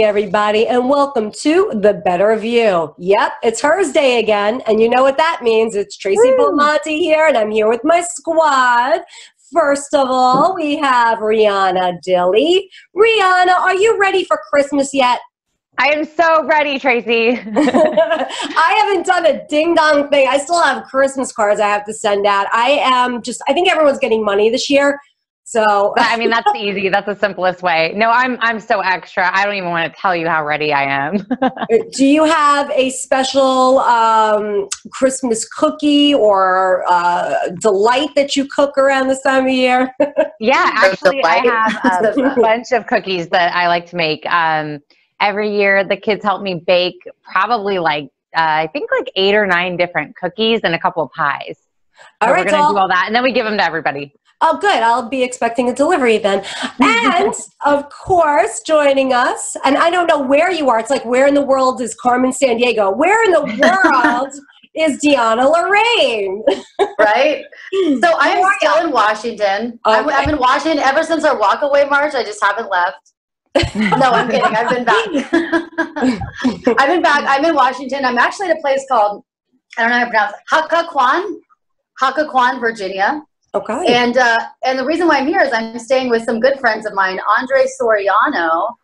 Evening, everybody, and welcome to The Better View. Yep, it's Hers Day again, and you know what that means. It's Traci Belmonte here, and I'm here with my squad. First of all, we have ReAnna Dilley. ReAnna, are you ready for Christmas yet? I am so ready, Traci. I haven't done a ding dong thing. I still have Christmas cards I have to send out. I am just, I think everyone's getting money this year. So I mean that's easy. That's the simplest way. No, I'm I'm so extra. I don't even want to tell you how ready I am. do you have a special um, Christmas cookie or uh, delight that you cook around this time of year? yeah, actually, I have a bunch of cookies that I like to make. Um, every year, the kids help me bake probably like uh, I think like eight or nine different cookies and a couple of pies. So all right, we're gonna so do all that, and then we give them to everybody. Oh, good. I'll be expecting a delivery then. And of course, joining us, and I don't know where you are. It's like, where in the world is Carmen Sandiego? Where in the world is DeAnna Lorraine? right? So I'm still in Washington. Okay. i have been in Washington ever since our walkaway march. I just haven't left. no, I'm kidding. I've been back. I've been back. I'm in Washington. I'm actually at a place called, I don't know how to pronounce it, Occoquan, Occoquan, Virginia. Okay. And uh, and the reason why I'm here is I'm staying with some good friends of mine, Andre Soriano,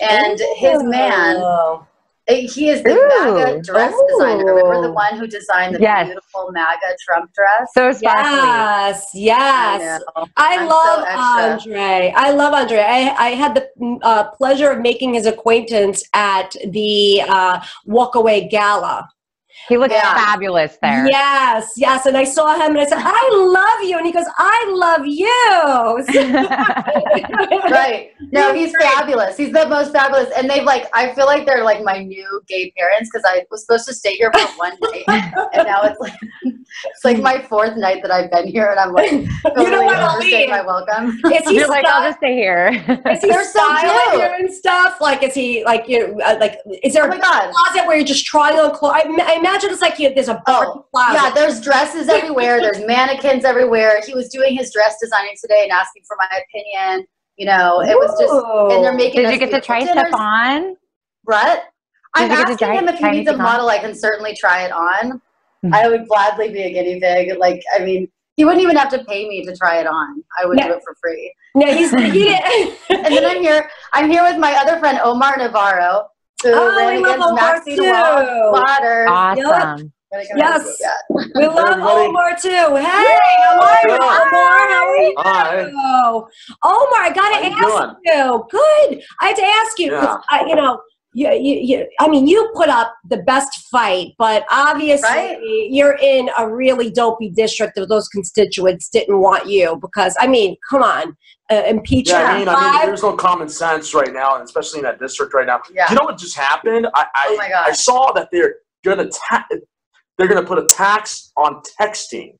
and oh. his man. He is the Ooh. MAGA dress Ooh. designer. Remember the one who designed the yes. beautiful MAGA Trump dress? So sparkly. Yes, yes. I, I love so Andre. I love Andre. I, I had the uh, pleasure of making his acquaintance at the uh, Walkaway Gala. He looks yeah. fabulous there. Yes, yes. And I saw him and I said, I love you. And he goes, I love you. right. No, he's fabulous. He's the most fabulous. And they've like, I feel like they're like my new gay parents because I was supposed to stay here for one day. and now it's like, it's like my fourth night that I've been here. And I'm like, you know what? I'll leave. my welcome. Is he You're like, I'll just stay here. Is he are so cute and stuff? Like, is he like, you know, uh, like, is there oh a God. closet where you're just trying on clothes? I, I imagine it's like you, there's a oh, yeah. There's dresses everywhere. there's mannequins everywhere. He was doing his dress designing today and asking for my opinion. You know, it was just, and they're making. Did you get to try dinners. stuff on? What? I'm asking him if he needs a model. On? I can certainly try it on. Mm-hmm. I would gladly be a guinea pig. Like, I mean, he wouldn't even have to pay me to try it on. I would do it for free. No, he's he and then I'm here. I'm here with my other friend Omar Navarro, who oh, ran against Maxine Waters. Awesome. Yep. Yes, we love Omar too. Hey, how are you, Omar? How are you? Hi. Omar, I gotta ask you, you. Good. I had to ask you because yeah. you know you, you, you, I mean, you put up the best fight, but obviously right? you're in a really dopey district of those constituents didn't want you because, I mean, come on, uh, impeach. Yeah, I mean, I mean, there's no common sense right now, and especially in that district right now. Yeah. you know what just happened? I, I, oh I saw that they're gonna ta- they're gonna put a tax on texting.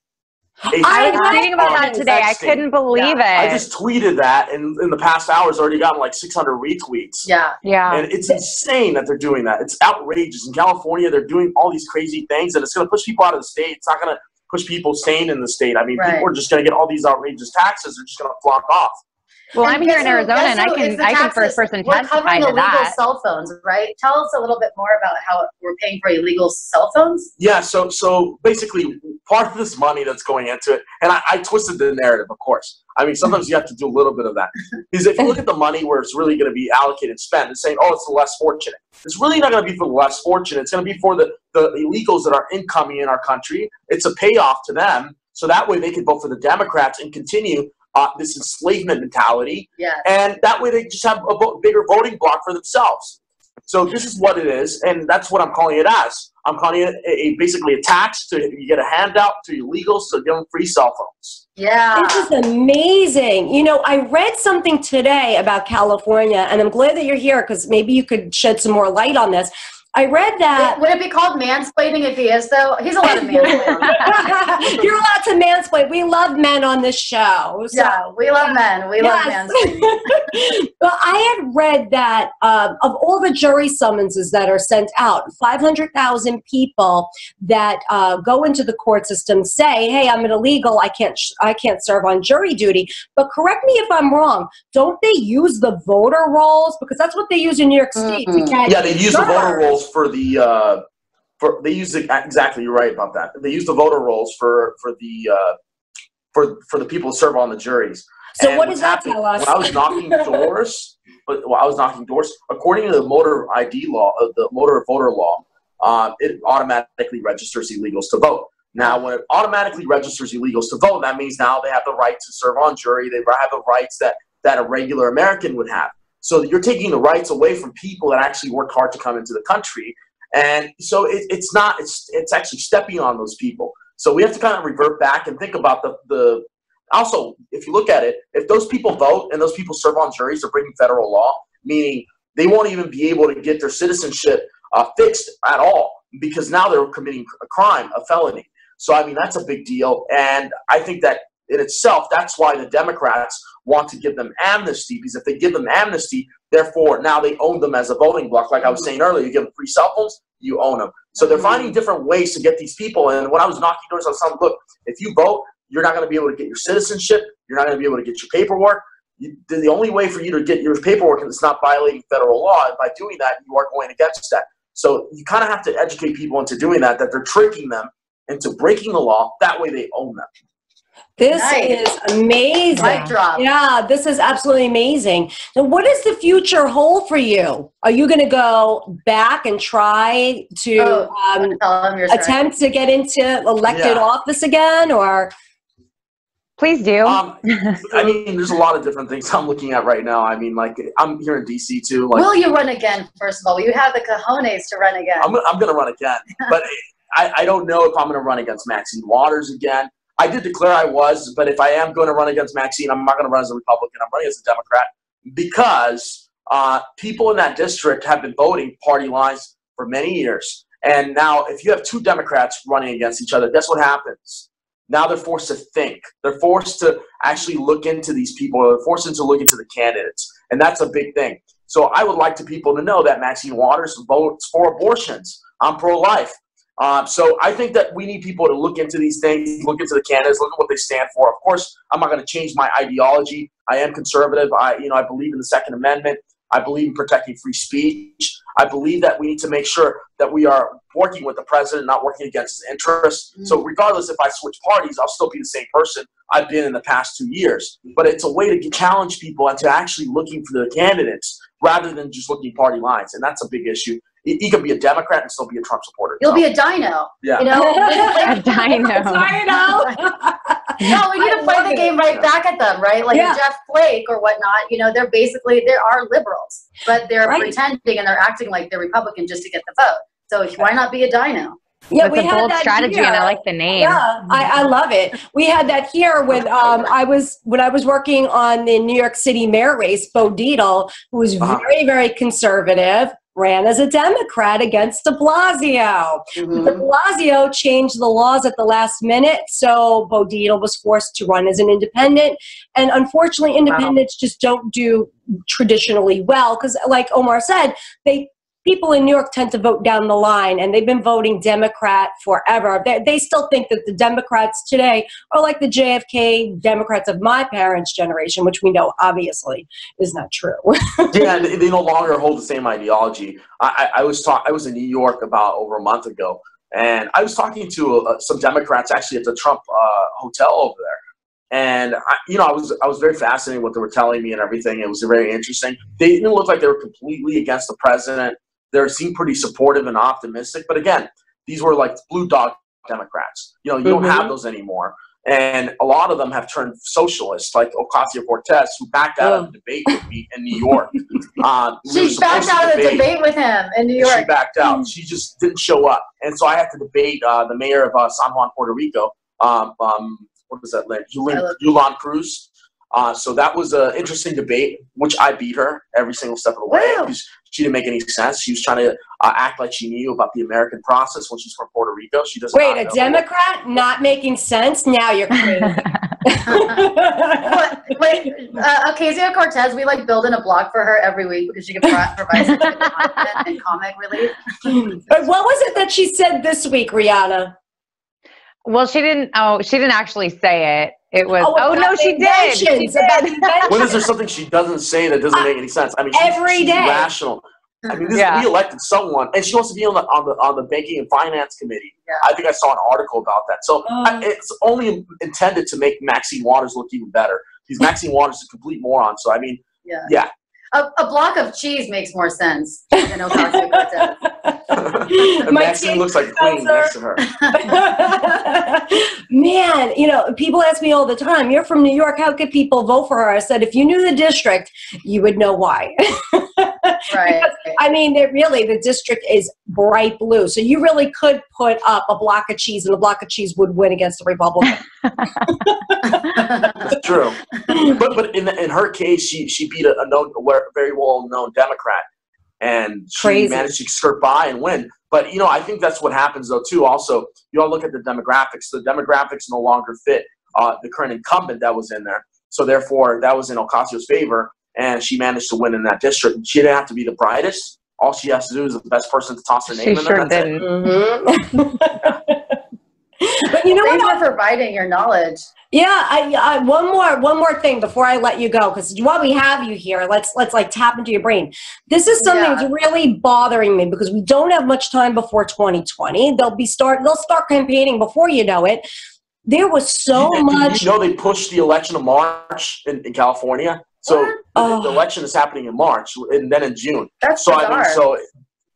I was reading about that today. I couldn't believe yeah. it. I just tweeted that, and in the past hours, already gotten like 600 retweets. Yeah, yeah. And it's insane that they're doing that. It's outrageous. In California, they're doing all these crazy things, and it's going to push people out of the state. It's not going to push people staying in the state. I mean, right. people are just going to get all these outrageous taxes. They're just going to flunk off. Well, and I'm here in Arizona, and I can I can first person we're testify covering to illegal that. cell phones, right? Tell us a little bit more about how we're paying for illegal cell phones. Yeah, so so basically, part of this money that's going into it, and I, I twisted the narrative, of course. I mean, sometimes you have to do a little bit of that. Because if you look at the money where it's really going to be allocated, spent, and saying, "Oh, it's the less fortunate," it's really not going to be for the less fortunate. It's going to be for the the illegals that are incoming in our country. It's a payoff to them, so that way they can vote for the Democrats and continue uh, this enslavement mentality. Yeah. And that way they just have a vo- bigger voting block for themselves. So this is what it is, and that's what I'm calling it as. I'm calling it a, a basically a tax to you get a handout to illegals to give them free cell phones. Yeah. This is amazing. You know, I read something today about California, and I'm glad that you're here because maybe you could shed some more light on this. I read that. Would it be called mansplaining if he is, though? He's allowed to mansplain. You're allowed to mansplain. We love men on this show. So. Yeah, we love men. We yes. love mansplaining. but I had read that uh, of all the jury summonses that are sent out, 500,000 people that uh, go into the court system say, "Hey, I'm an illegal. I can't. Sh- I can't serve on jury duty." But correct me if I'm wrong. Don't they use the voter rolls because that's what they use in New York State? Mm-hmm. Yeah, they use the voter rolls for the. Uh, for they use the, exactly. You're right about that. They use the voter rolls for for the. Uh, for, for the people who serve on the juries. So and what does that tell us? When I was knocking doors, but while I was knocking doors, according to the motor ID law, uh, the motor voter law, uh, it automatically registers illegals to vote. Now, when it automatically registers illegals to vote, that means now they have the right to serve on jury. They have the rights that, that a regular American would have. So you're taking the rights away from people that actually work hard to come into the country. And so it, it's not, it's, it's actually stepping on those people. So we have to kind of revert back and think about the, the also, if you look at it, if those people vote and those people serve on juries, they're breaking federal law, meaning they won't even be able to get their citizenship uh, fixed at all because now they're committing a crime, a felony. So, I mean, that's a big deal. And I think that in itself, that's why the Democrats want to give them amnesty because if they give them amnesty, therefore now they own them as a voting block. Like I was saying earlier, you give them free cell phones, you own them. So they're finding different ways to get these people. And when I was knocking doors, I was telling them, look, if you vote, you're not going to be able to get your citizenship. You're not going to be able to get your paperwork. You, the only way for you to get your paperwork and it's not violating federal law, and by doing that, you are going against that. So you kind of have to educate people into doing that, that they're tricking them into breaking the law. That way they own them. This nice. is amazing. Mic drop. Yeah, this is absolutely amazing. Now, what does the future hold for you? Are you going to go back and try to oh, um, attempt to get into elected yeah. office again, or? Please do. Um, I mean, there's a lot of different things I'm looking at right now. I mean, like I'm here in DC too. Like, will you run again? First of all, will you have the cojones to run again? I'm, I'm going to run again, but I, I don't know if I'm going to run against Maxine Waters again. I did declare I was, but if I am going to run against Maxine, I'm not going to run as a Republican. I'm running as a Democrat because uh, people in that district have been voting party lines for many years. And now, if you have two Democrats running against each other, guess what happens? Now they're forced to think. They're forced to actually look into these people. They're forced to look into the candidates. And that's a big thing. So I would like to people to know that Maxine Waters votes for abortions. I'm pro-life. Um, so I think that we need people to look into these things, look into the candidates, look at what they stand for. Of course, I'm not going to change my ideology. I am conservative. I, you know, I believe in the Second Amendment. I believe in protecting free speech. I believe that we need to make sure that we are working with the president, not working against his interests. Mm-hmm. So regardless if I switch parties, I'll still be the same person I've been in the past two years. But it's a way to challenge people and to actually looking for the candidates rather than just looking party lines, and that's a big issue he, he, can be a Democrat and still be a Trump supporter. You'll so. be a dino. Yeah. You know, a dino. dino. no, we need to play the game right back at them, right? Like yeah. Jeff Flake or whatnot. You know, they're basically they are liberals, but they're right. pretending and they're acting like they're Republican just to get the vote. So why not be a dino? Yeah, That's we a had bold that strategy, here. and I like the name. Yeah, I, I love it. We had that here when um, I was when I was working on the New York City mayor race. Bo Dietl, who was uh-huh. very very conservative, ran as a Democrat against de Blasio. Mm-hmm. De Blasio changed the laws at the last minute, so Bo was forced to run as an independent. And unfortunately, independents wow. just don't do traditionally well because, like Omar said, they people in New York tend to vote down the line, and they've been voting Democrat forever. They, they, still think that the Democrats today are like the JFK Democrats of my parents' generation, which we know obviously is not true. yeah, they no longer hold the same ideology. I, I, I was talk, I was in New York about over a month ago, and I was talking to uh, some Democrats actually at the Trump uh, hotel over there. And I, you know, I was I was very fascinated what they were telling me and everything. It was very interesting. They didn't look like they were completely against the president they seem pretty supportive and optimistic. But again, these were like blue dog Democrats. You know, you mm-hmm. don't have mm-hmm. those anymore. And a lot of them have turned socialist, like Ocasio Cortez, who backed out of the debate with me in New York. Um, she backed out of the debate with him in New York. She backed out. She just didn't show up. And so I had to debate uh, the mayor of uh, San Juan, Puerto Rico. Um, um, what was that? Yulín, Yulín Cruz. Uh, so that was an interesting debate, which I beat her every single step of the way Wow. because she didn't make any sense. She was trying to uh, act like she knew about the American process when she's from Puerto Rico. She doesn't. Wait, a Democrat not making sense? Now you're crazy. What- Wait, uh, Ocasio Cortez, we like build in a block for her every week because she can pro- provide some content and comic relief. but what was it that she said this week, ReAnna? well, she didn't. Oh, she didn't actually say it. It was. Oh, about no, she did. She inventions, about the did. When is there something she doesn't say that doesn't make any sense? I mean, she's, Every she's day. rational. I mean, this, Yeah. we elected someone, and she wants to be on the on the on the banking and finance committee. Yeah. I think I saw an article about that. So Oh. I, um. it's only intended to make Maxine Waters look even better. Because Maxine Waters is a complete moron. So I mean, Yeah. Yeah. A, a block of cheese makes more sense than Ocasio Cortez. My Maxine looks like a queen sponsor. next to her. Man, you know, people ask me all the time, you're from New York, how could people vote for her? I said, if you knew the district, you would know why. Right. I mean, it really, the district is bright blue. So you really could put up a block of cheese and a block of cheese would win against the Republican. It's true. but but in in her case, she she beat a, a known, a very well known Democrat, and she Crazy. managed to skirt by and win. But you know, I think that's what happens though too. Also, you all look at the demographics. The demographics no longer fit uh, the current incumbent that was in there. So therefore, that was in Ocasio's favor, and she managed to win in that district. She didn't have to be the brightest. All she has to do is the best person to toss her name She in there. sure that's didn't. Mhm. but you know what? Thanks for providing your knowledge. Yeah, I, I one more one more thing before I let you go because while we have you here, let's let's like tap into your brain. This is something Yeah. that's really bothering me because we don't have much time before 2020. They'll be start they'll start campaigning before you know it. There was so you- much. You know they pushed the election to March in, in California? So the, Oh. the election is happening in March and then in June. That's So I mean, so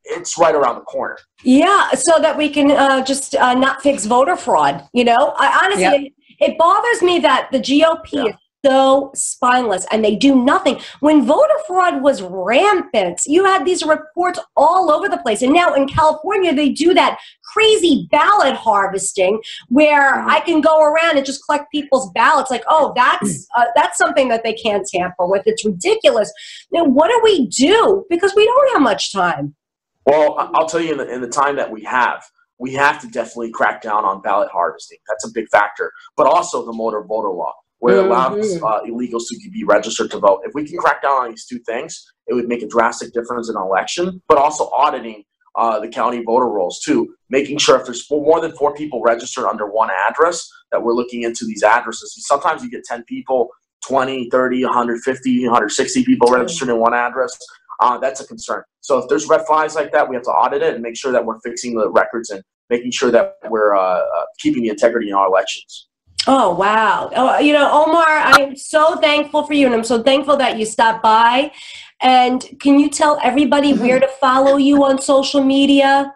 it's right around the corner. Yeah, so that we can uh, just uh, not fix voter fraud. You know, I honestly, Yep. it, it bothers me that the GOP Yeah. is so spineless and they do nothing. When voter fraud was rampant, you had these reports all over the place, and now in California they do that crazy ballot harvesting where Mhm. I can go around and just collect people's ballots. Like, oh, that's uh, that's something that they can't tamper with. It's ridiculous. Now, what do we do? Because we don't have much time. Well, I'll tell you in the, in the time that we have, we have to definitely crack down on ballot harvesting. That's a big factor. But also the motor voter law, where it allows Mhm. uh, illegals to be registered to vote. If we can crack down on these two things, it would make a drastic difference in an election. But also auditing uh, the county voter rolls too, making sure if there's four, more than four people registered under one address, that we're looking into these addresses. Sometimes you get 10 people, 20, 30, 150, 160 people registered in one address. Uh, that's a concern. So if there's red flags like that, we have to audit it and make sure that we're fixing the records and making sure that we're uh, uh, keeping the integrity in our elections. Oh wow! Oh, you know, Omar, I am so thankful for you, and I'm so thankful that you stopped by. And can you tell everybody where to follow you on social media?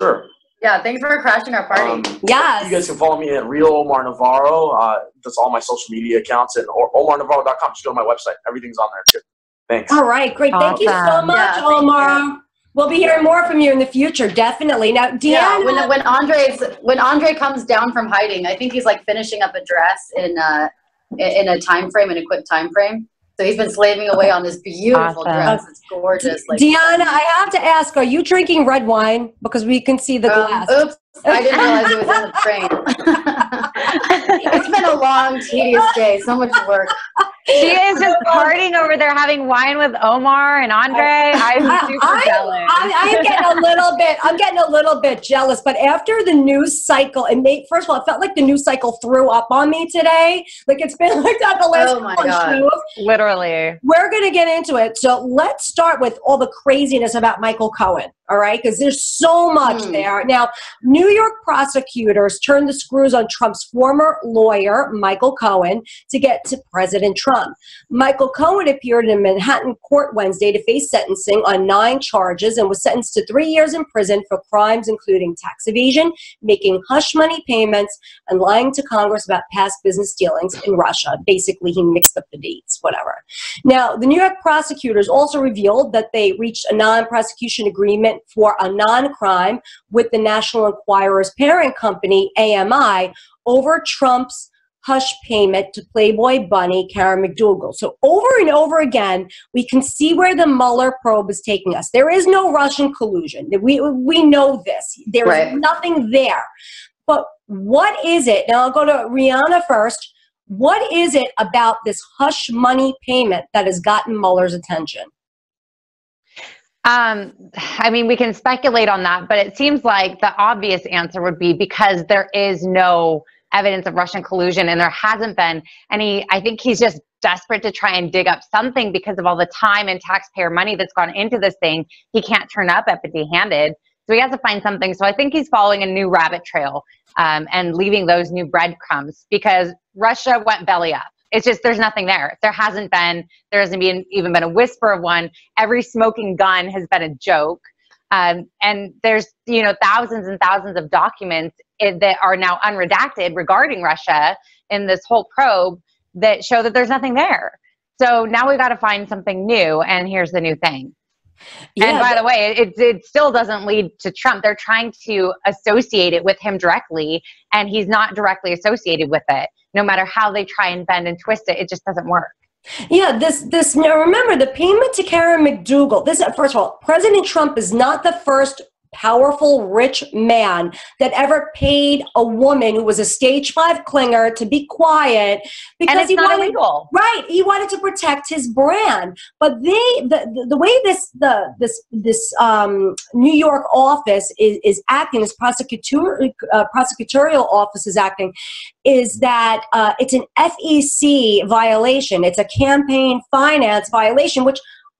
Sure. yeah, thanks for crashing our party. Um, Yes. You guys can follow me at Real Omar Navarro. Uh, that's all my social media accounts and or omarnavarro.com. Just go to my website. Everything's on there too. Thanks. All right, great. Thank you so much, Yeah, Omar. We'll be hearing more from you in the future, definitely. Now, DeAnna, Yeah, when when Andre's when Andre comes down from hiding, I think he's like finishing up a dress in uh in a time frame in a quick time frame. So he's been slaving away on this beautiful Awesome. dress. It's gorgeous. Like DeAnna, I have to ask: Are you drinking red wine? Because we can see the Um, glass. oops, I didn't realize it was in the train. it's been a long, tedious day. So much work. She is just partying over there having wine with Omar and Andre. I'm I- super I- jealous. I, I am getting a little bit. I'm getting a little bit jealous. But after the news cycle, and made, first of all, it felt like the news cycle threw up on me today. Like it's been like that the last Oh my God. shows. Literally. We're going to get into it. So let's start with all the craziness about Michael Cohen. All right, because there's so much Hmm. there. Now, New York prosecutors turned the screws on Trump's former lawyer, Michael Cohen, to get to President Trump. Michael Cohen appeared in a Manhattan court Wednesday to face sentencing on nine charges and was sentenced to three years in prison for crimes including tax evasion, making hush money payments, and lying to Congress about past business dealings in Russia. Basically, he mixed up the dates, whatever. Now, the New York prosecutors also revealed that they reached a non prosecution agreement for a non crime with the National Enquirer's parent company, AMI, over Trump's hush payment to Playboy bunny Karen McDougal. So over and over again, we can see where the Mueller probe is taking us. There is no Russian collusion. We, we know this. There is right. nothing there. But what is it? Now I'll go to ReAnna first. What is it about this hush money payment that has gotten Mueller's attention? Um, I mean, we can speculate on that, but it seems like the obvious answer would be because there is no evidence of Russian collusion and there hasn't been any. I think he's just desperate to try and dig up something because of all the time and taxpayer money that's gone into this thing. He can't turn up empty handed. So he has to find something. So I think he's following a new rabbit trail um, and leaving those new breadcrumbs because Russia went belly up. It's just there's nothing there. There hasn't been. There hasn't been even been a whisper of one. Every smoking gun has been a joke. Um, and there's you know thousands and thousands of documents that are now unredacted regarding Russia in this whole probe that show that there's nothing there. So now we've got to find something new, and here's the new thing. Yeah, and by the way, it, it still doesn't lead to Trump. They're trying to associate it with him directly, and he's not directly associated with it. No matter how they try and bend and twist it, it just doesn't work. Yeah, this this now remember the payment to Karen McDougal. This first of all, President Trump is not the first powerful, rich man that ever paid a woman who was a stage five clinger to be quiet because he wanted illegal. right. He wanted to protect his brand. But they the, the, way this the this this um, New York office is, is acting, this prosecutor uh, prosecutorial office is acting, is that uh, it's an FEC violation. It's a campaign finance violation, which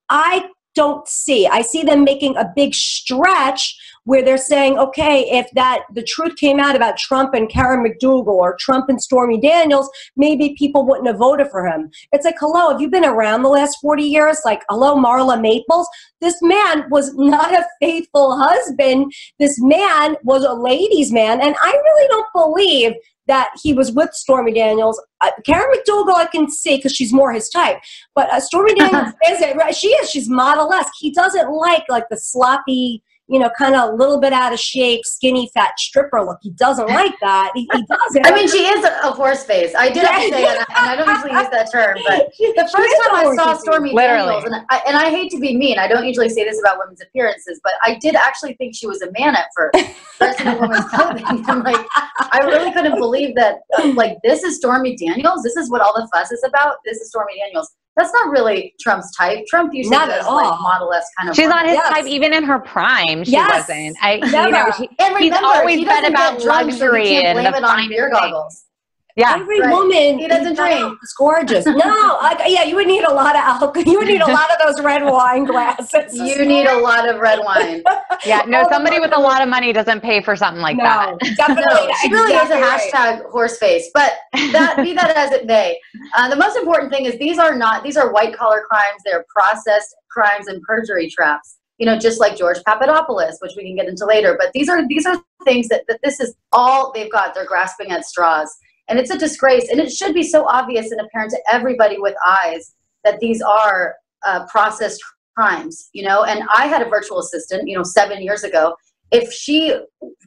I don't see. I see them making a big stretch where they're saying, okay, if that the truth came out about Trump and Karen McDougal or Trump and Stormy Daniels, maybe people wouldn't have voted for him. It's like, hello, have you been around the last 40 years? Like, hello, Marla Maples. This man was not a faithful husband. This man was a ladies' man. And I really don't believe that he was with Stormy Daniels. Uh, Karen McDougal, I can see because she's more his type. But uh, Stormy Daniels is it right? She is. She's model-esque. He doesn't like like the sloppy you know, kind of a little bit out of shape, skinny, fat stripper look. He doesn't like that. He, he doesn't. I mean, she is a, a horse face. I did have to say, and I, and I don't usually use that term, but the first time I saw Stormy Literally. Daniels, and I, and I hate to be mean, I don't usually say this about women's appearances, but I did actually think she was a man at first, dressed in a woman's clothing. I'm like, I really couldn't believe that. Like, this is Stormy Daniels. This is what all the fuss is about. This is Stormy Daniels that's not really Trump's type. Trump usually not does like model-esque kind of. She's not his yes. type, even in her prime. She yes. wasn't. I, Never. you know, she, and remember, he's always he been about luxury and the fine beer goggles. Yeah, every right. woman he doesn't drink. It's gorgeous. no, I, yeah, you would need a lot of alcohol. You would need a lot of those red wine glasses. You need a lot of red wine. yeah, no, somebody with a lot of money doesn't pay for something like no, that. Definitely, no, she really exactly is a hashtag right. horse face. But that be that as it may, uh, the most important thing is these are not these are white collar crimes. They're processed crimes and perjury traps you know, just like George Papadopoulos, which we can get into later. But these are these are things that, that this is all they've got. They're grasping at straws. And it's a disgrace. And it should be so obvious and apparent to everybody with eyes that these are uh, processed crimes, you know. And I had a virtual assistant, you know, seven years ago. If she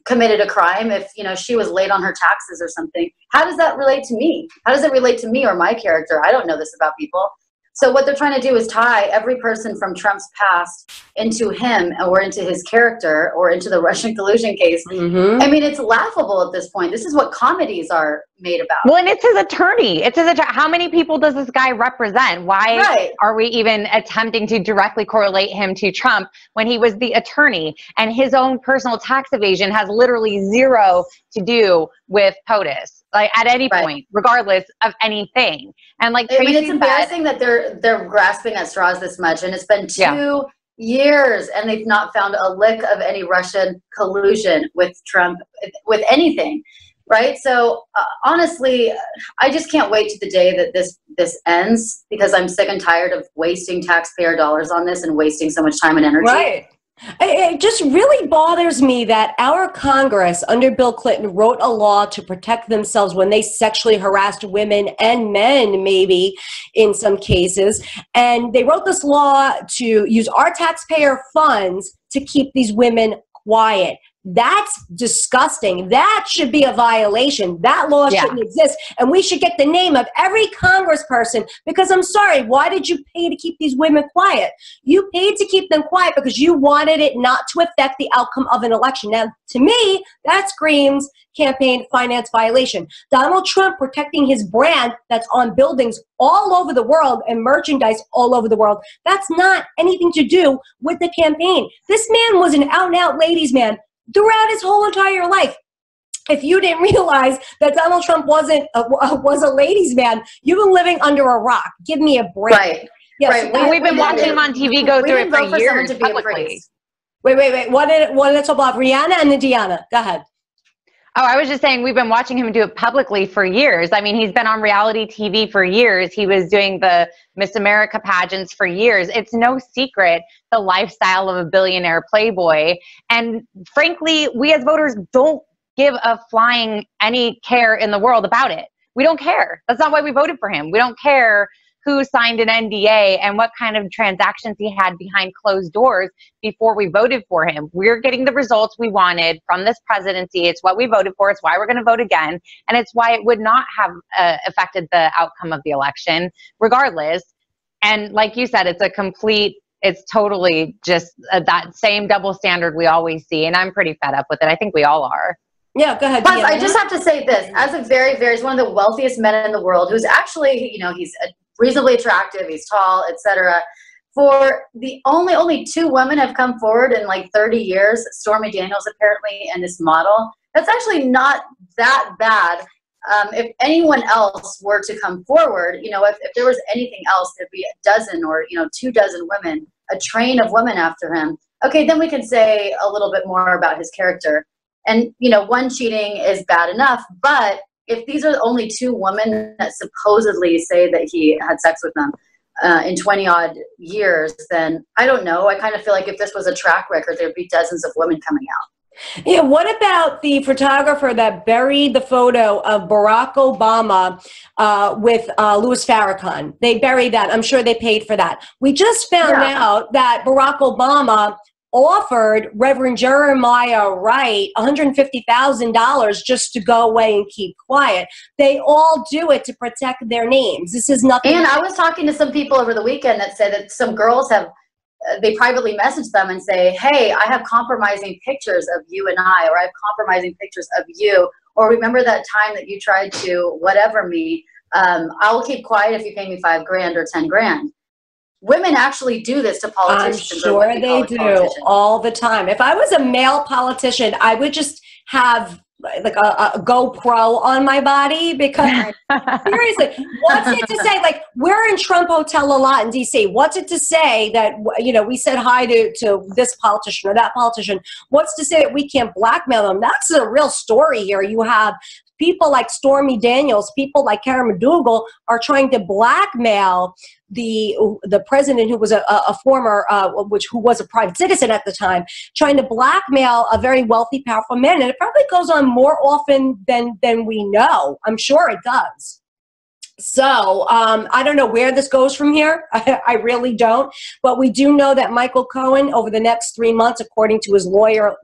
committed a crime, if you know she was late on her taxes or something, how does that relate to me? How does it relate to me or my character? I don't know this about people. So what they're trying to do is tie every person from Trump's past into him or into his character or into the Russian collusion case. Mm-hmm. I mean, it's laughable at this point. This is what comedies are made about. Well, and it's his attorney. It's his attorney. How many people does this guy represent? Why right. are we even attempting to directly correlate him to Trump when he was the attorney and his own personal tax evasion has literally zero to do with POTUS? Like at any right. point, regardless of anything. And like I mean, it's embarrassing that they're they're grasping at straws this much, and it's been two yeah. years, and they've not found a lick of any Russian collusion with Trump with anything. Right, so uh, honestly, I just can't wait to the day that this this ends because I'm sick and tired of wasting taxpayer dollars on this and wasting so much time and energy. Right. It just really bothers me that our Congress under Bill Clinton wrote a law to protect themselves when they sexually harassed women and men, maybe in some cases. And they wrote this law to use our taxpayer funds to keep these women quiet. That's disgusting. That should be a violation. That law yeah. shouldn't exist. And we should get the name of every congressperson because I'm sorry, why did you pay to keep these women quiet? You paid to keep them quiet because you wanted it not to affect the outcome of an election. Now, to me, that screams campaign finance violation. Donald Trump protecting his brand that's on buildings all over the world and merchandise all over the world. That's not anything to do with the campaign. This man was an out and out ladies' man throughout his whole entire life. If you didn't realize that Donald Trump wasn't a, was a ladies' man, you've been living under a rock. Give me a break. Right. Yes, right. We, have been watching him on TV go through it for, for years publicly. Wait, wait, wait. One at, one at top ReAnna and then DeAnna. Go ahead. Oh, I was just saying we've been watching him do it publicly for years. I mean, he's been on reality TV for years. He was doing the Miss America pageants for years. It's no secret the lifestyle of a billionaire playboy. And frankly, we as voters don't give a flying any care in the world about it. We don't care. That's not why we voted for him. We don't care who signed an NDA and what kind of transactions he had behind closed doors before we voted for him. We're getting the results we wanted from this presidency. It's what we voted for. It's why we're going to vote again. And it's why it would not have uh, affected the outcome of the election, regardless. And like you said, it's a complete it's totally just uh, that same double standard we always see and i'm pretty fed up with it i think we all are yeah, go ahead. Plus, I just have to say this: as a very, very, he's one of the wealthiest men in the world. Who's actually, you know, he's reasonably attractive, he's tall, etc. For the only only two women have come forward in like 30 years, Stormy Daniels apparently, and this model. That's actually not that bad. Um, if anyone else were to come forward, you know, if, if there was anything else, there'd be a dozen or you know two dozen women, a train of women after him. Okay, then we can say a little bit more about his character. And you know, one cheating is bad enough, but if these are only two women that supposedly say that he had sex with them uh, in 20 odd years, then I don't know. I kind of feel like if this was a track record, there'd be dozens of women coming out. Yeah, what about the photographer that buried the photo of Barack Obama uh, with uh, Louis Farrakhan? They buried that. I'm sure they paid for that. We just found yeah. out that Barack Obama offered Reverend Jeremiah Wright $150,000 just to go away and keep quiet. They all do it to protect their names. This is nothing. And I was talking to some people over the weekend that said that some girls have uh, they privately message them and say, "Hey, I have compromising pictures of you and I, or I have compromising pictures of you, or remember that time that you tried to whatever me. Um, I will keep quiet if you pay me five grand or ten grand." Women actually do this to politicians. I'm sure they do all the time. If I was a male politician, I would just have like a, a GoPro on my body because seriously, what's it to say? Like we're in Trump Hotel a lot in DC. What's it to say that you know we said hi to to this politician or that politician? What's to say that we can't blackmail them? That's a real story here. You have people like Stormy Daniels, people like Karen McDougal are trying to blackmail the the president who was a, a former uh, which who was a private citizen at the time trying to blackmail a very wealthy powerful man and it probably goes on more often than than we know i'm sure it does so um, I don't know where this goes from here. I, I, really don't. But we do know that Michael Cohen, over the next three months, according to his lawyer,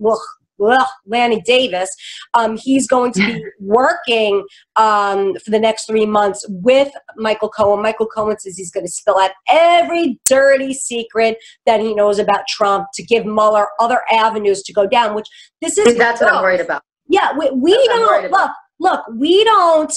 ugh, Lanny Davis, um, he's going to be working um, for the next three months with Michael Cohen. Michael Cohen says he's going to spill out every dirty secret that he knows about Trump to give Mueller other avenues to go down, which this is. That's what I'm worried about. Yeah, we, we don't, look, look, we don't.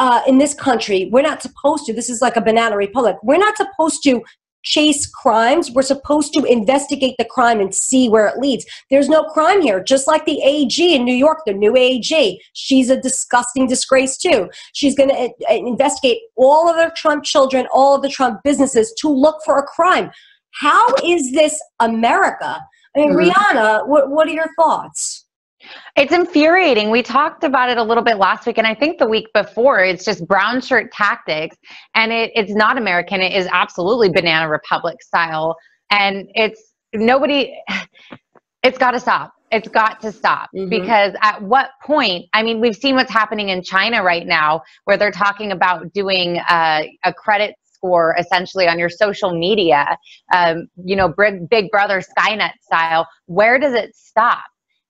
Uh, in this country, we're not supposed to. This is like a banana republic. We're not supposed to chase crimes. We're supposed to investigate the crime and see where it leads. There's no crime here. Just like the AG in New York, the new AG, she's a disgusting disgrace too. She's going to uh, uh, investigate all of the Trump children, all of the Trump businesses to look for a crime. How is this America? I mean, mm-hmm. ReAnna, what, what are your thoughts? It's infuriating. We talked about it a little bit last week, and I think the week before. It's just brown shirt tactics, and it, it's not American. It is absolutely banana republic style, and it's nobody. It's got to stop. It's got to stop mm-hmm. because at what point? I mean, we've seen what's happening in China right now, where they're talking about doing uh, a credit score essentially on your social media. Um, you know, big, big brother Skynet style. Where does it stop?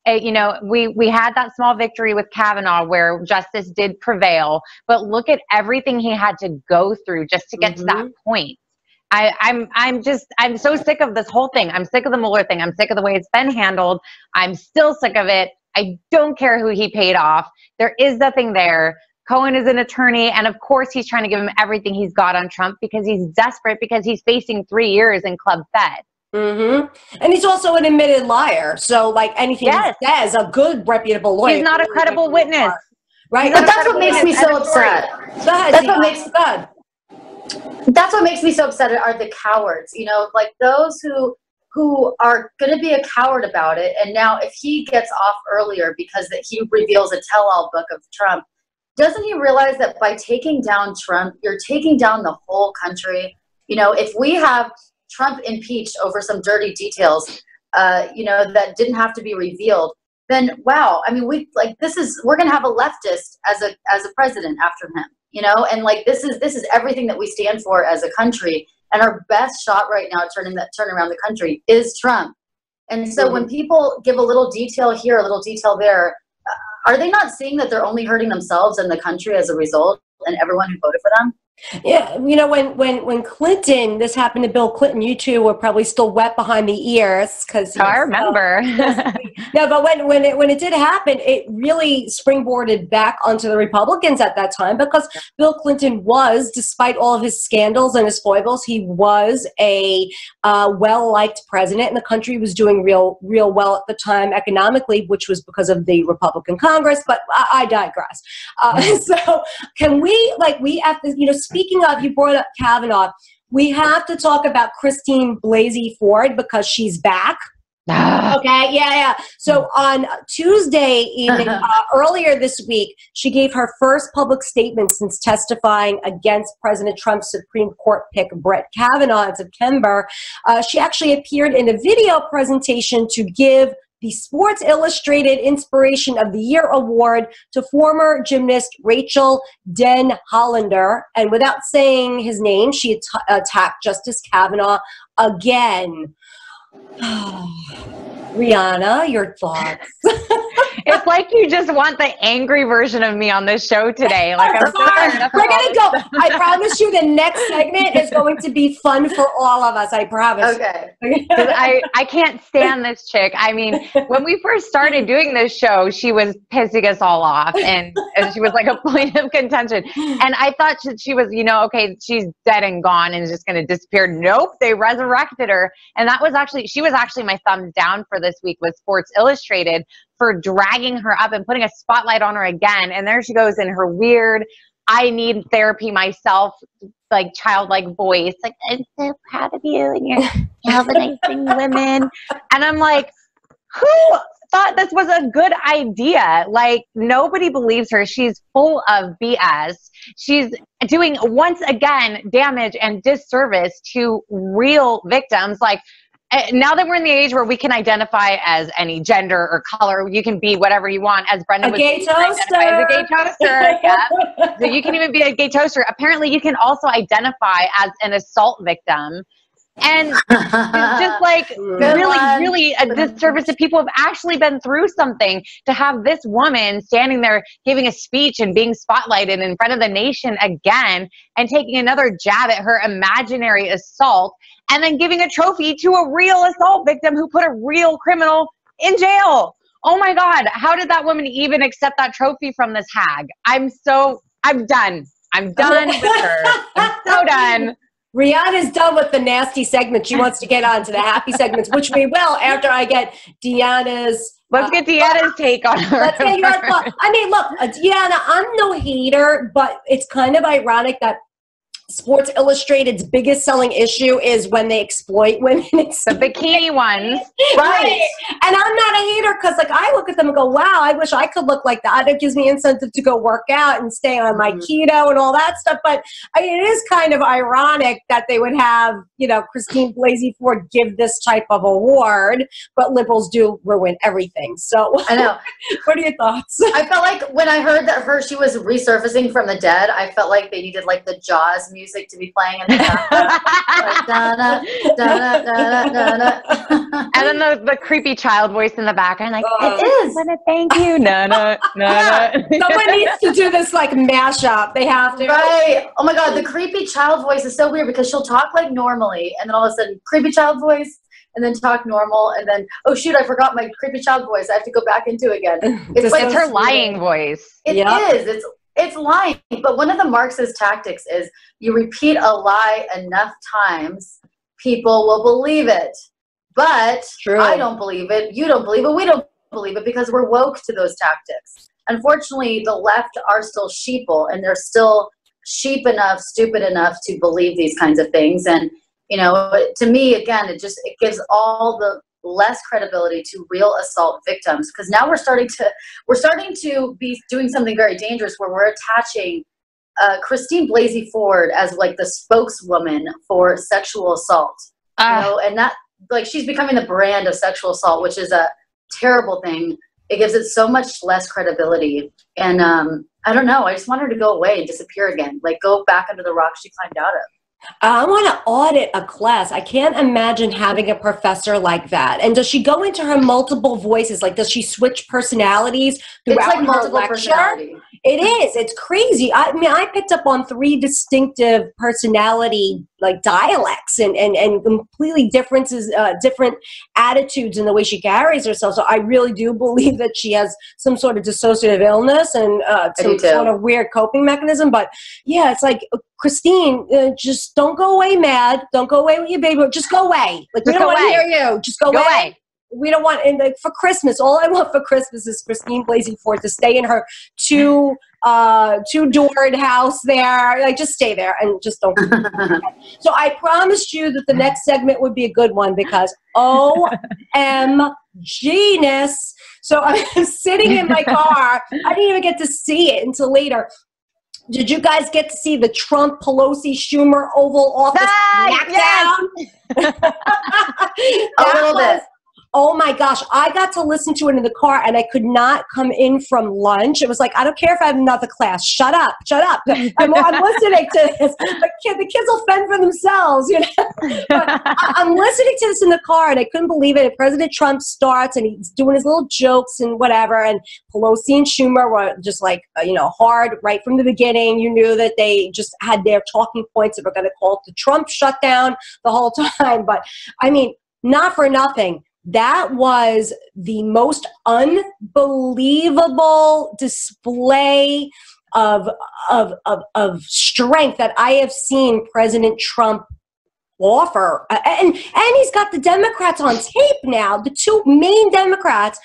It, you know, we we had that small victory with Kavanaugh where justice did prevail, but look at everything he had to go through just to get mm-hmm. to that mm-hmm. point. I, I'm I'm just I'm so sick of this whole thing. I'm sick of the Mueller thing. I'm sick of the way it's been handled. I'm still sick of it. I don't care who he paid off. There is nothing there. Cohen is an attorney, and of course, he's trying to give him everything he's got on Trump because he's desperate because he's facing three years in Club Fed. Mm-hmm. And he's also an admitted liar. So, like anything yes. he says, a good, reputable lawyer. He's not a credible witness. Right? But that's what makes me so upset. That's what makes good. That's what makes me so upset are the cowards. You know, like those who who are going to be a coward about it. And now, if he gets off earlier because that he reveals a tell-all book of Trump, doesn't he realize that by taking down Trump, you're taking down the whole country? You know, if we have Trump impeached over some dirty details, uh, you know, that didn't have to be revealed, then wow, I mean, we like this is we're gonna have a leftist as a as a president after him, you know, and like this is this is everything that we stand for as a country, and our best shot right now turning that turn around the country is Trump. And so mm-hmm. when people give a little detail here, a little detail there, uh, are they not seeing that they're only hurting themselves and the country as a result, and everyone who voted for them? Yeah, you know when when when Clinton, this happened to Bill Clinton. You two were probably still wet behind the ears because oh, I remember. no, but when when it when it did happen, it really springboarded back onto the Republicans at that time because Bill Clinton was, despite all of his scandals and his foibles, he was a uh, well liked president, and the country was doing real real well at the time economically, which was because of the Republican Congress. But I, I digress. Uh, so can we like we have to you know speaking of, you brought up Kavanaugh. We have to talk about Christine Blasey Ford because she's back. Ah. Okay, yeah, yeah. So on Tuesday evening, uh, earlier this week, she gave her first public statement since testifying against President Trump's Supreme Court pick, Brett Kavanaugh, in September. Uh, she actually appeared in a video presentation to give the Sports Illustrated Inspiration of the Year award to former gymnast Rachel Den Hollander. And without saying his name, she at- attacked Justice Kavanaugh again. ReAnna, your thoughts? it's like you just want the angry version of me on this show today. Like I'm sorry. We're gonna go. I promise you, the next segment is going to be fun for all of us. I promise. Okay. I I can't stand this chick. I mean, when we first started doing this show, she was pissing us all off, and, and she was like a point of contention. And I thought she, she was, you know, okay, she's dead and gone and is just gonna disappear. Nope, they resurrected her, and that was actually she was actually my thumb down for this week with Sports Illustrated for dragging her up and putting a spotlight on her again. And there she goes in her weird, I need therapy myself, like childlike voice. Like, I'm so proud of you and you're galvanizing women. And I'm like, who thought this was a good idea? Like, nobody believes her. She's full of BS. She's doing, once again, damage and disservice to real victims. Like, Eh, now that we're in the age where we can identify as any gender or color, you can be whatever you want. As Brenda a was gay toaster, a gay toaster. yeah. so you can even be a gay toaster. Apparently, you can also identify as an assault victim. And just like really, one. really a disservice to people who have actually been through something to have this woman standing there giving a speech and being spotlighted in front of the nation again and taking another jab at her imaginary assault and then giving a trophy to a real assault victim who put a real criminal in jail. Oh my God, how did that woman even accept that trophy from this hag? I'm so, I'm done. I'm done with her. I'm so done. ReAnna's done with the nasty segment. She wants to get on to the happy segments, which we will after I get DeAnna's. Let's get DeAnna's uh, take on her. Let's get your thought. I mean, look, uh, DeAnna, I'm no hater, but it's kind of ironic that Sports Illustrated's biggest selling issue is when they exploit women. the bikini ones. Right. And I'm not a hater because, like, I look at them and go, wow, I wish I could look like that. It gives me incentive to go work out and stay on my mm-hmm. keto and all that stuff. But I mean, it is kind of ironic that they would have, you know, Christine Blasey Ford give this type of award, but liberals do ruin everything. So I know. what are your thoughts? I felt like when I heard that her, she was resurfacing from the dead, I felt like they needed, like, the Jaws music to be playing in the background. and then the, the creepy child voice in the background, like, uh, it is. I want to thank you. No, no, no, no. Someone needs to do this like mashup. They have to. Right. Oh my God, the creepy child voice is so weird because she'll talk like normally, and then all of a sudden, creepy child voice and then talk normal, and then oh shoot, I forgot my creepy child voice. I have to go back into again. It's, like, it's her lying voice. It yep. is. It's it's lying. But one of the Marxist tactics is you repeat a lie enough times, people will believe it. But True. I don't believe it. You don't believe it. We don't believe it because we're woke to those tactics. Unfortunately, the left are still sheeple, and they're still sheep enough, stupid enough to believe these kinds of things. And you know to me again it just it gives all the less credibility to real assault victims because now we're starting to we're starting to be doing something very dangerous where we're attaching uh, Christine Blasey Ford as like the spokeswoman for sexual assault, uh. you ah. know, and that like she's becoming the brand of sexual assault, which is a terrible thing. It gives it so much less credibility, and um, I don't know. I just want her to go away and disappear again, like go back under the rock she climbed out of. I want to audit a class. I can't imagine having a professor like that. And does she go into her multiple voices? Like, does she switch personalities throughout it's like multiple her lecture? It is. It's crazy. I mean, I picked up on three distinctive personality like dialects and, and, and completely differences, uh, different attitudes in the way she carries herself. So I really do believe that she has some sort of dissociative illness and uh, some sort of weird coping mechanism. But yeah, it's like Christine, uh, just don't go away mad. Don't go away with your baby. Just go away. Like we don't want to hear you. Just go, go away. away we don't want and like, for Christmas. All I want for Christmas is Christine Blasey Ford to stay in her two uh two doored house there. Like just stay there and just don't. so I promised you that the next segment would be a good one because O M genus. So I'm sitting in my car. I didn't even get to see it until later. Did you guys get to see the Trump Pelosi Schumer Oval Office ah, yes. a little bit. Oh my gosh, I got to listen to it in the car and I could not come in from lunch. It was like, I don't care if I have another class. Shut up, shut up. I'm, I'm listening to this. The, kid, the kids will fend for themselves, you know. But I, am listening to this in the car and I couldn't believe it. President Trump starts and he's doing his little jokes and whatever. And Pelosi and Schumer were just like, uh, you know, hard right from the beginning. You knew that they just had their talking points that were going to call it the Trump shutdown the whole time. But I mean, not for nothing that was the most unbelievable display of, of, of, of strength that I have seen President Trump offer. And, and he's got the Democrats on tape now, the two main Democrats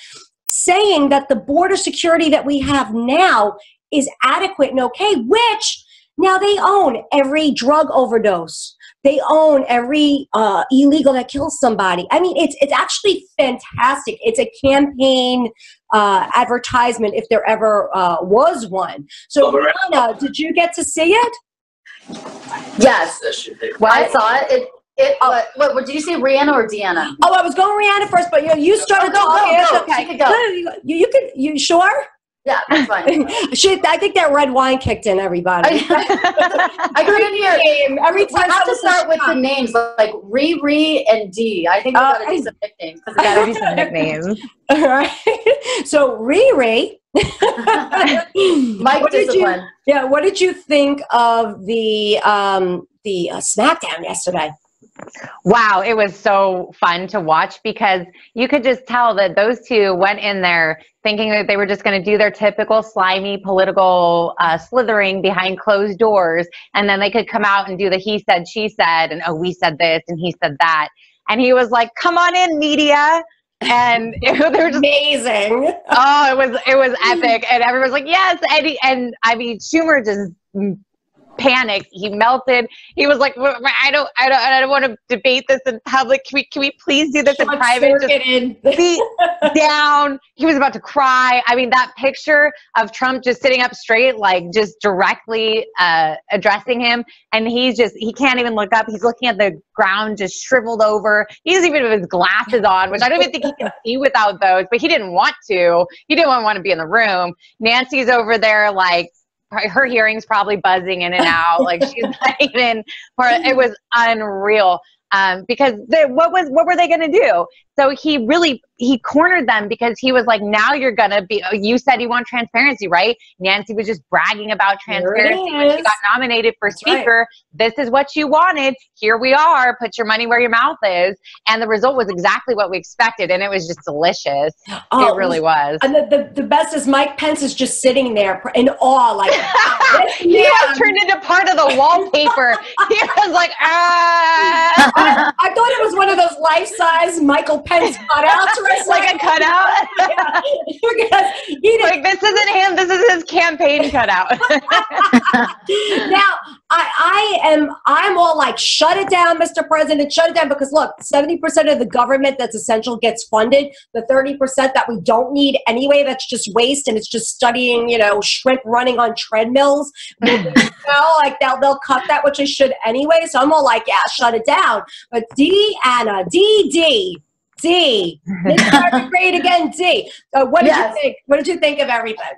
saying that the border security that we have now is adequate and okay, which now they own every drug overdose they own every uh, illegal that kills somebody. I mean, it's it's actually fantastic. It's a campaign uh, advertisement if there ever uh, was one. So, ReAnna, did you get to see it? Yes. Well, I saw it. it it, oh. what, what, did you say, ReAnna or DeAnna? Oh, I was going ReAnna first, but you, you started oh, talking. Go, go, okay. She could go. You, you could. You sure? Yeah, that's fine. Shit, I think that red wine kicked in everybody. I couldn't hear. Every time we have to start with the names like Riri and D. I think we uh, gotta do some nicknames because gotta be some nicknames. All right. So Riri. Mike what discipline. You, yeah. What did you think of the um, the uh, SmackDown yesterday? Wow, it was so fun to watch because you could just tell that those two went in there thinking that they were just going to do their typical slimy political uh, slithering behind closed doors, and then they could come out and do the he said, she said, and oh, we said this and he said that. And he was like, come on in, media. And it, they were just amazing. Oh, it was it was epic, and everyone's like, "Yes!" And he, and I mean, Schumer just panicked. He melted. He was like, I don't, I don't, I don't want to debate this in public. Can we, can we please do this in private? Just sit down. He was about to cry. I mean, that picture of Trump just sitting up straight, like just directly uh, addressing him, and he's just, he can't even look up. He's looking at the ground, just shriveled over. He doesn't even have his glasses on, which I don't even think he can see without those. But he didn't want to. He didn't want to be in the room. Nancy's over there, like her hearing's probably buzzing in and out. like she's not even. It was unreal um, because the, what was what were they going to do? So he really he cornered them because he was like, now you're going to be. You said you want transparency, right? Nancy was just bragging about transparency when she got nominated for That's speaker. Right. This is what you wanted. Here we are. Put your money where your mouth is, and the result was exactly what we expected, and it was just delicious. Oh, it really was. And the, the, the best is Mike Pence is just sitting there in awe, like he was turned into part of the wallpaper. he was like, ah. I, I, thought it was one of those life size Michael Pence cutouts, right? like a cutout. yeah. because he like this isn't him. This is his campaign cutout. now I, I am I'm all like, shut it down, Mr. President, shut it down. Because look, 70% of the government that's essential gets funded. The 30% that we don't need anyway, that's just waste and it's just studying, you know, shrimp running on treadmills. you know, like they'll they'll cut that, which they should anyway. So I'm all like, yeah, shut it down. But DeAnna, D D. D. Great again, D. Uh, what did yes. you think? What did you think of everything?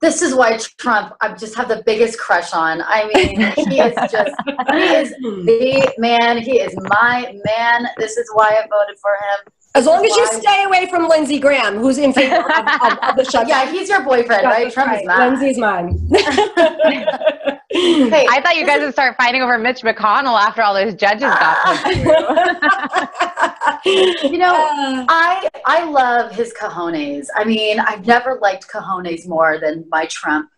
this is why Trump I just have the biggest crush on. I mean, he is just he is the man. He is my man. This is why I voted for him. As long as you stay away from Lindsey Graham, who's in favor of, of, of the shutdown. Yeah, he's your boyfriend, right? Trump right. is mine. Lindsey's mine. hey, I thought you guys would start fighting over Mitch McConnell after all those judges got You know, uh. I I love his cojones. I mean, I've never liked cojones more than my Trump.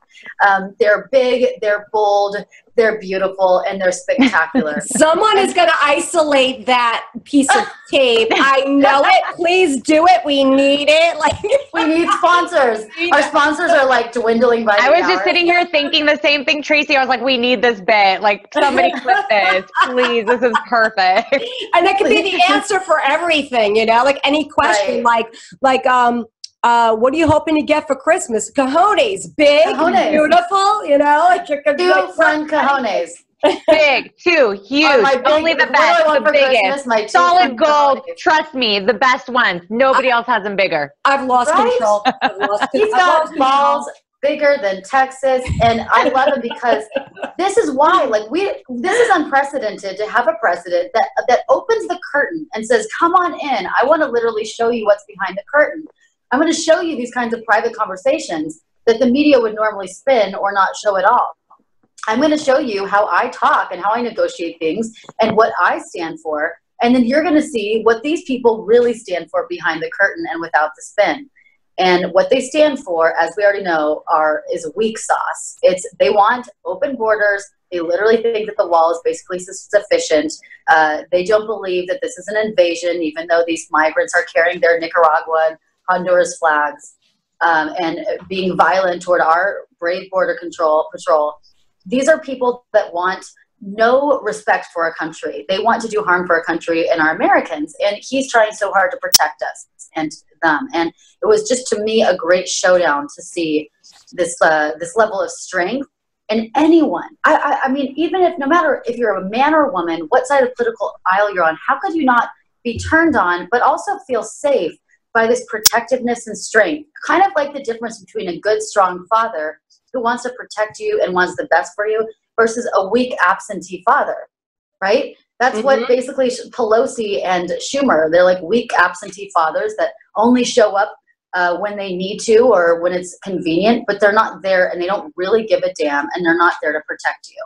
Um, they're big, they're bold, they're beautiful and they're spectacular. Someone is going to isolate that piece of tape. I know it. Please do it. We need it. Like we need sponsors. Our sponsors are like dwindling by. I was just sitting here thinking the same thing, Traci. I was like, we need this bit. Like somebody clip this, please. This is perfect. And that could be the answer for everything. You know, like any question, right. like like um uh, what are you hoping to get for Christmas? Cojones, big, cojones. beautiful, you know, like two like, front cojones. big, two, huge, big, only the best, the biggest, solid gold. Cojones. Trust me, the best ones. Nobody I, else has them bigger. I've lost right? control. I've lost, He's got balls bigger than Texas, and I love him because this is why, like, we this is unprecedented to have a president that that opens the curtain and says, "Come on in. I want to literally show you what's behind the curtain." I'm going to show you these kinds of private conversations that the media would normally spin or not show at all. I'm going to show you how I talk and how I negotiate things and what I stand for. And then you're going to see what these people really stand for behind the curtain and without the spin. And what they stand for, as we already know, are is weak sauce. It's they want open borders. They literally think that the wall is basically sufficient. Uh, they don't believe that this is an invasion, even though these migrants are carrying their Nicaraguan Honduras flags, um, and being violent toward our brave border control patrol. These are people that want no respect for a country. They want to do harm for a country and our Americans. And he's trying so hard to protect us and them. And it was just to me a great showdown to see this uh, this level of strength and anyone. I, I, I mean, even if no matter if you're a man or a woman, what side of political aisle you're on, how could you not be turned on, but also feel safe by this protectiveness and strength, kind of like the difference between a good, strong father who wants to protect you and wants the best for you versus a weak, absentee father, right? That's mm-hmm. what basically Pelosi and Schumer, they're like weak, absentee fathers that only show up uh, when they need to or when it's convenient, but they're not there and they don't really give a damn and they're not there to protect you.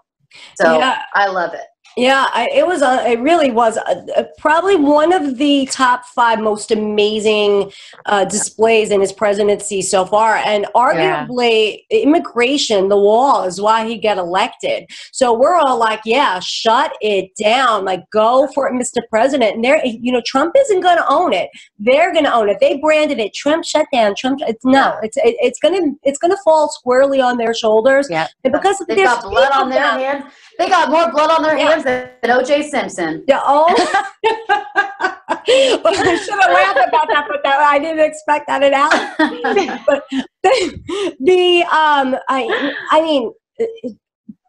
So yeah. I love it. Yeah, I, it was. A, it really was a, a, probably one of the top five most amazing uh, displays in his presidency so far, and arguably yeah. immigration, the wall, is why he got elected. So we're all like, "Yeah, shut it down! Like, go for it, Mr. President." And they're, you know, Trump isn't going to own it. They're going to own it. They branded it Trump shutdown. Trump. It's no. It's it, it's going to it's going to fall squarely on their shoulders. Yeah, and because they've got blood on their hands. They got more blood on their yeah. hands than O.J. Simpson. Yeah. Oh. but I should have laughed about that, but that, I didn't expect that at all. but the, the um, I, I mean,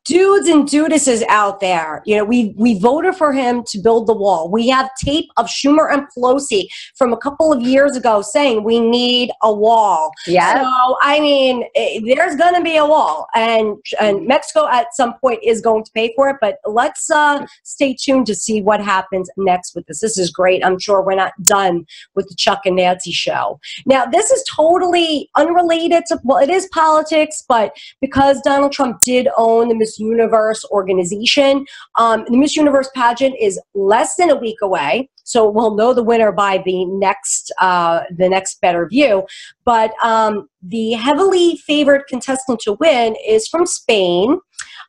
dudes and dudesses out there, you know, we we voted for him to build the wall. We have tape of Schumer and Pelosi from a couple of years ago saying we need a wall. Yeah. So I mean, eh, there's going to be a wall, and and Mexico at some point is going to pay for it. But let's uh, stay tuned to see what happens next with this. This is great. I'm sure we're not done with the Chuck and Nancy show. Now, this is totally unrelated to well, it is politics, but because Donald Trump did own the Universe organization. Um, the Miss Universe pageant is less than a week away, so we'll know the winner by the next uh, the next Better View. But um, the heavily favored contestant to win is from Spain,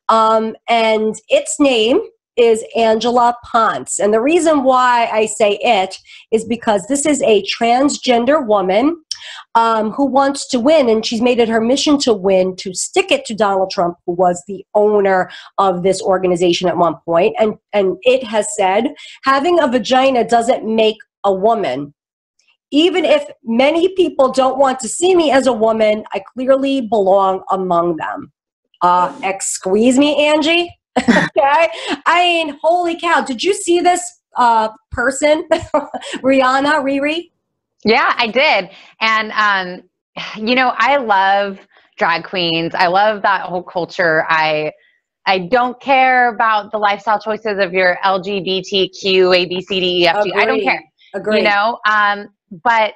um, and its name is Angela Ponce. And the reason why I say it is because this is a transgender woman um, who wants to win, and she's made it her mission to win to stick it to Donald Trump, who was the owner of this organization at one point. And, and it has said having a vagina doesn't make a woman. Even if many people don't want to see me as a woman, I clearly belong among them. Uh, excuse me, Angie? okay. I mean, holy cow. Did you see this uh, person, ReAnna, Riri? Yeah, I did. And, um, you know, I love drag queens. I love that whole culture. I, I don't care about the lifestyle choices of your LGBTQ, ABCD, EFG. I don't care. Agreed. You know, um, but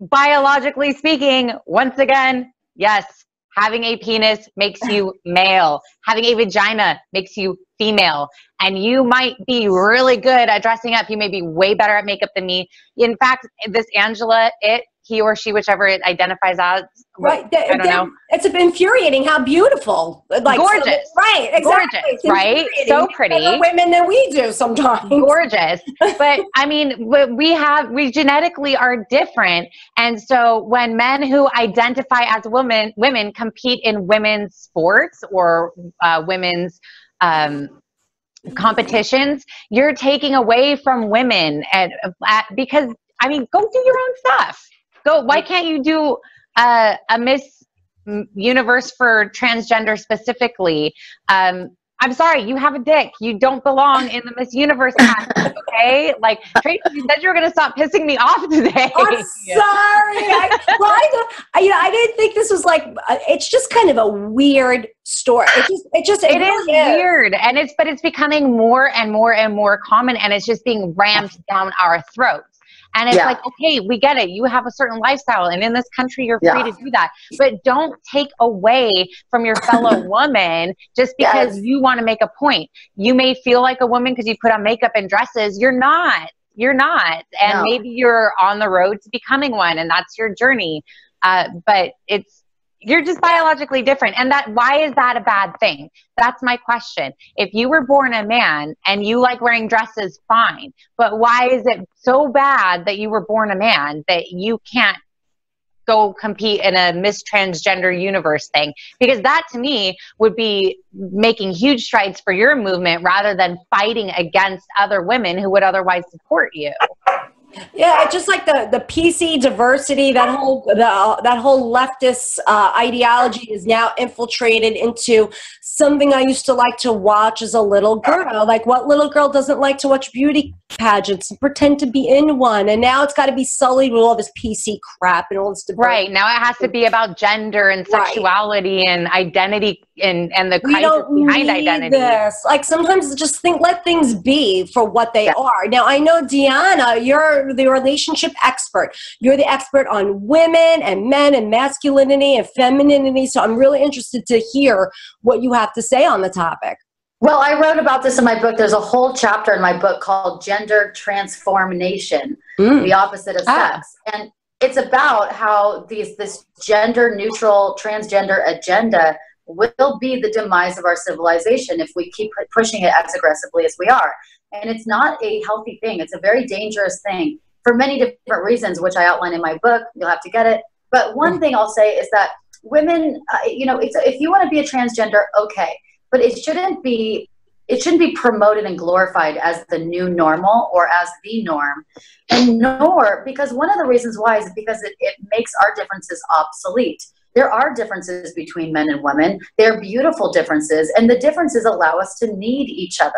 biologically speaking, once again, yes, having a penis makes you male. Having a vagina makes you female. And you might be really good at dressing up. You may be way better at makeup than me. In fact, this Angela, it he or she, whichever it identifies as. Right. I don't know. It's infuriating how beautiful. Like gorgeous. So, right. Exactly. Gorgeous. Right. So pretty. More women than we do sometimes. Gorgeous. but I mean, we have we genetically are different, and so when men who identify as women women compete in women's sports or uh, women's um, competitions, you're taking away from women and uh, because I mean, go do your own stuff. Go. Why can't you do uh, a Miss Universe for transgender specifically? Um, I'm sorry, you have a dick. You don't belong in the Miss Universe okay? Like Traci, you said you were gonna stop pissing me off today. I'm sorry. I, well, I, I, you know, I didn't think this was like. Uh, it's just kind of a weird story. It just, it just, it, it is, is weird, and it's, but it's becoming more and more and more common, and it's just being rammed down our throats. And it's yeah. like, okay, we get it. You have a certain lifestyle, and in this country, you're free yeah. to do that. But don't take away from your fellow woman just because yes. you want to make a point. You may feel like a woman because you put on makeup and dresses. You're not. You're not. And no. maybe you're on the road to becoming one, and that's your journey. Uh, but it's you're just biologically different. And that why is that a bad thing? That's my question. If you were born a man and you like wearing dresses fine. But why is it so bad that you were born a man that you can't go compete in a miss transgender universe thing? Because that to me would be making huge strides for your movement rather than fighting against other women who would otherwise support you yeah, just like the the PC diversity, that whole the, that whole leftist uh, ideology is now infiltrated into something I used to like to watch as a little girl. Like, what little girl doesn't like to watch beauty pageants and pretend to be in one? And now it's got to be sullied with all this PC crap and all this. Diversity. Right now, it has to be about gender and sexuality right. and identity and and the crisis behind identity. This. Like sometimes, just think let things be for what they yeah. are. Now, I know DeAnna, you're the relationship expert. You're the expert on women and men and masculinity and femininity. So I'm really interested to hear what you have to say on the topic. Well, I wrote about this in my book. There's a whole chapter in my book called Gender Transformation, mm. the opposite of ah. sex. And it's about how these this gender neutral transgender agenda will be the demise of our civilization if we keep pushing it as aggressively as we are. And it's not a healthy thing. It's a very dangerous thing for many different reasons, which I outline in my book. You'll have to get it. But one thing I'll say is that women, uh, you know, if you want to be a transgender, okay, but it shouldn't be it shouldn't be promoted and glorified as the new normal or as the norm and nor because one of the reasons why is because it, it makes our differences obsolete there are differences between men and women. They're beautiful differences, and the differences allow us to need each other,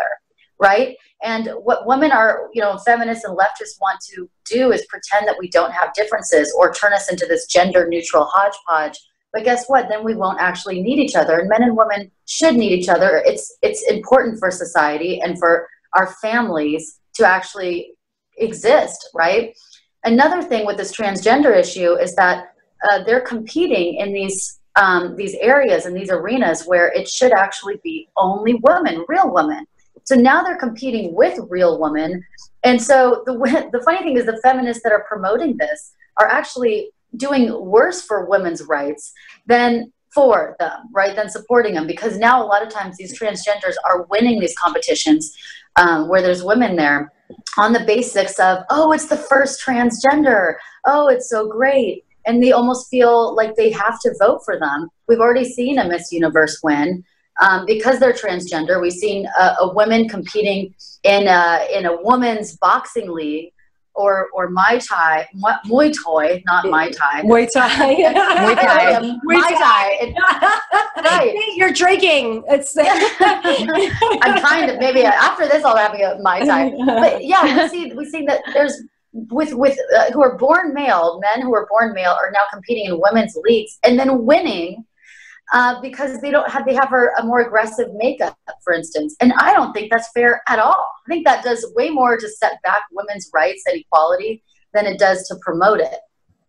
right? And what women are, you know, feminists and leftists want to do is pretend that we don't have differences or turn us into this gender neutral hodgepodge. But guess what? Then we won't actually need each other. And men and women should need each other. It's it's important for society and for our families to actually exist, right? Another thing with this transgender issue is that uh, they're competing in these um, these areas and these arenas where it should actually be only women, real women. So now they're competing with real women, and so the the funny thing is the feminists that are promoting this are actually doing worse for women's rights than for them, right? Than supporting them because now a lot of times these transgenders are winning these competitions um, where there's women there on the basics of oh it's the first transgender oh it's so great and they almost feel like they have to vote for them. We've already seen a Miss Universe win um, because they're transgender. We've seen a, a woman competing in a, in a woman's boxing league or or Muay Thai, Muay Thai, not Muay Thai. Muay Thai. Muay Thai. Muay Thai. right. You're drinking. It's. I'm trying to maybe after this I'll have a Muay Thai. But yeah, we see we see that there's with with uh, who are born male, men who are born male are now competing in women's leagues and then winning uh, because they don't have they have a, a, more aggressive makeup, for instance. And I don't think that's fair at all. I think that does way more to set back women's rights and equality than it does to promote it.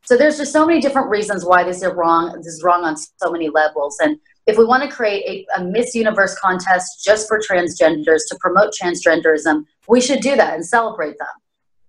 So there's just so many different reasons why this is wrong. This is wrong on so many levels. And if we want to create a, a Miss Universe contest just for transgenders to promote transgenderism, we should do that and celebrate them.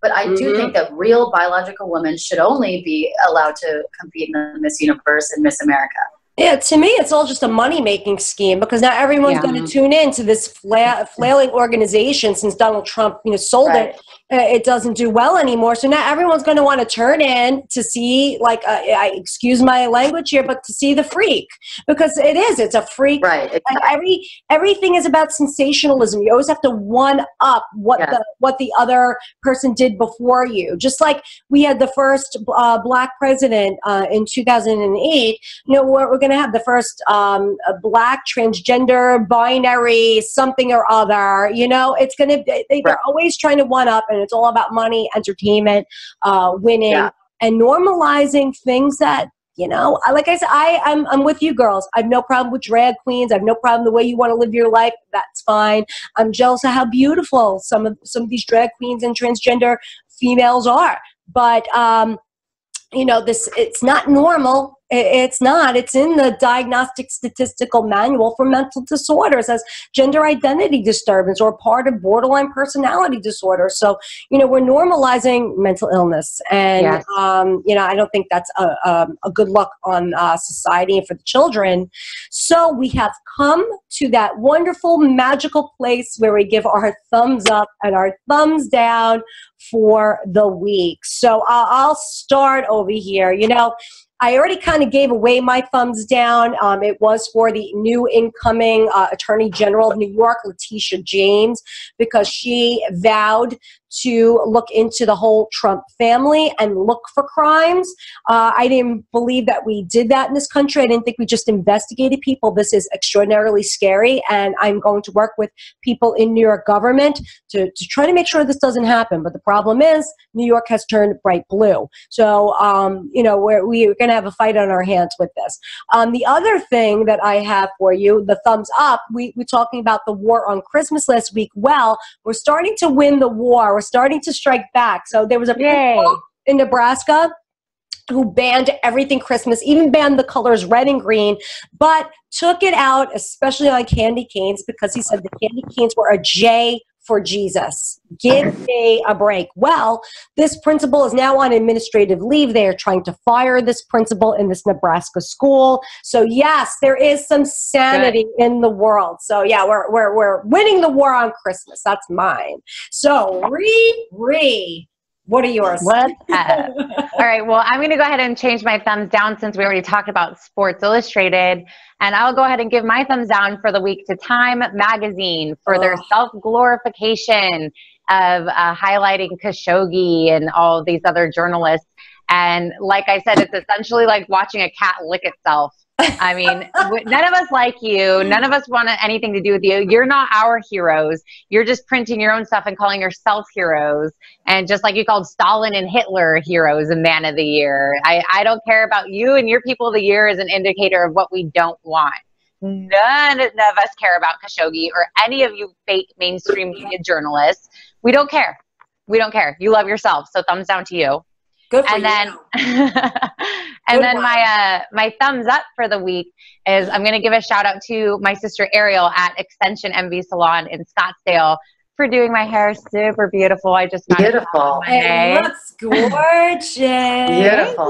But I mm-hmm. do think that real biological women should only be allowed to compete in the Miss Universe and Miss America. Yeah, to me, it's all just a money making scheme because now everyone's yeah. going to tune in to this fla- flailing organization since Donald Trump, you know, sold right. it it doesn't do well anymore. So now everyone's going to want to turn in to see, like, uh, I excuse my language here, but to see the freak because it is. It's a freak. Right. Exactly. Every everything is about sensationalism. You always have to one up what yes. the what the other person did before you. Just like we had the first uh, black president uh, in 2008. You know, we're, we're going to have the first um, black transgender binary something or other. You know, it's going to. They, they're right. always trying to one up and it's all about money, entertainment, uh, winning, yeah. and normalizing things that you know like i said i I'm, I'm with you girls. I've no problem with drag queens. I've no problem the way you want to live your life. That's fine. I'm jealous of how beautiful some of some of these drag queens and transgender females are. But um you know this it's not normal it's not. It's in the Diagnostic Statistical Manual for Mental Disorders as gender identity disturbance or part of borderline personality disorder. So, you know, we're normalizing mental illness. And, yes. um, you know, I don't think that's a, a, a good look on uh, society and for the children. So we have come to that wonderful, magical place where we give our thumbs up and our thumbs down for the week. So I'll start over here. You know, I already kind of gave away my thumbs down. Um, it was for the new incoming uh, Attorney General of New York, Letitia James, because she vowed to look into the whole Trump family and look for crimes. Uh, I didn't believe that we did that in this country. I didn't think we just investigated people. This is extraordinarily scary, and I'm going to work with people in New York government to, to try to make sure this doesn't happen. But the problem is, New York has turned bright blue. So, um, you know, we're, we're going to have a fight on our hands with this. Um, the other thing that I have for you, the thumbs up, we, we're talking about the war on Christmas last week. Well, we're starting to win the war. We're starting to strike back. So there was a people in Nebraska who banned everything Christmas, even banned the colors red and green, but took it out, especially on candy canes, because he said the candy canes were a J for Jesus. Give me a break. Well, this principal is now on administrative leave. They are trying to fire this principal in this Nebraska school. So yes, there is some sanity Good. in the world. So yeah, we're we're we're winning the war on Christmas. That's mine. So re re what are yours? What? All right. Well, I'm going to go ahead and change my thumbs down since we already talked about Sports Illustrated. And I'll go ahead and give my thumbs down for the week to Time Magazine for oh. their self glorification of uh, highlighting Khashoggi and all these other journalists. And like I said, it's essentially like watching a cat lick itself. I mean, none of us like you. None of us want anything to do with you. You're not our heroes. You're just printing your own stuff and calling yourself heroes. And just like you called Stalin and Hitler heroes and man of the year, I, I don't care about you and your people of the year as an indicator of what we don't want. None of us care about Khashoggi or any of you fake mainstream media journalists. We don't care. We don't care. You love yourself. So thumbs down to you. Good and then, and Good then one. my uh, my thumbs up for the week is I'm going to give a shout out to my sister Ariel at Extension MV Salon in Scottsdale for doing my hair super beautiful. I just beautiful. It looks gorgeous. beautiful.